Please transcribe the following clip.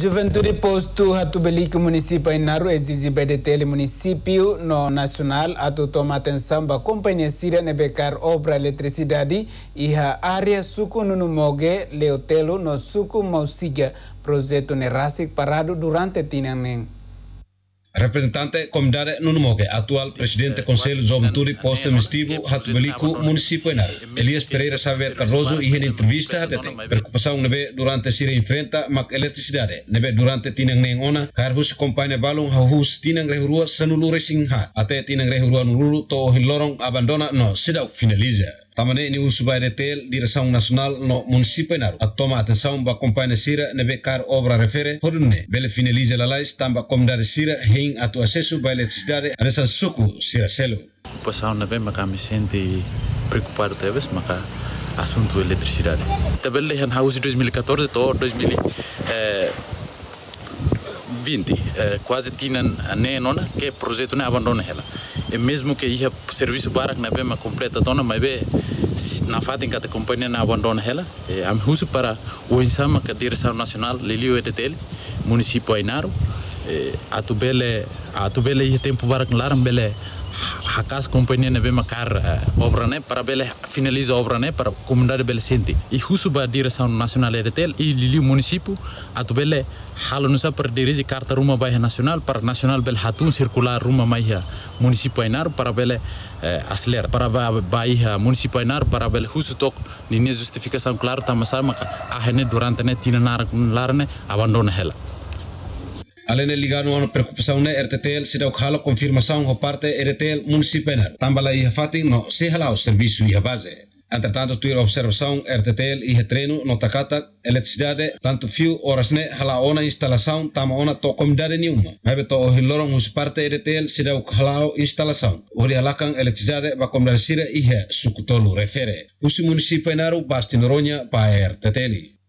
Juventude posto hatubeliki município Inaru exige BDTL município no nacional atu toma atenção companhia síria nebecar obra eletricidade e a área suco no moge leotelo no suco mausiga projeto nerasik parado durante tinaneng. Representante Comunidade Nuno Mogue, atual presidente do Conselho de Juventude Posto Administrativo Hatubelico Município Enar. Elias Pereira Xavier Cardoso e em entrevista tem preocupação nebe durante se enfrenta mak eletricidade. Nebe durante tinang neng ona, karhus kompanhe balong hahus tinang rehurua sanulu racing ha. Ate tinang rehurua nululu to hinlorong abandona no sidau finaliza. Tamane ni usubai detel direção nacional no município Enaru. A toma atenção ba companhia Sira nebe car obra refere hodunne bele finaliza la lais tamba comunidade Sira hein atu acesso ba eletricidade anesan suku Sira selo. Preocupação nebe maka me sente preocupado talvez maka assunto eletricidade. Tabelle han house 2014 to 2020 eh, quase tinha nem nona que projeto não abandona ela. E mesmo que ia serviço barak na bema completa dona mas be na fatin kata companhia na abandona ela. E am husu para o insama que direção nacional lelio edetel município Ainaro. E atubele atubele ia tempo barak laram bele hakaas compagnieën bij elkaar eh, obranen para bele finalize obranen para comunidade bele sente e husu ba direção nacionalidade tel e lili município atu bele halonusa para dirige carta ruma baiha e nacional para nacional bele hatun circular ruma maiha e município ainar e para bele eh, acelerar para baiha município ainar para bele husu tok nine justificação clara tamasama ahene durante ne tina larne abandona hela. Além de ligar no preocupação na RTTL, se dá o calo confirmação por parte RTL municipal. Tambala e fatin no se hala o serviço e base. Entretanto, tu observação RTTL e treino no takata eletricidade tanto fio horas ne hala ona instalação tama ona to comunidade nenhuma. Hebe to hilorong hus parte RTL se dá o hala instalação. Ori halakan eletricidade ba comunidade sira sukutolu refere. Usi municipal naru basti noronha pa RTTL.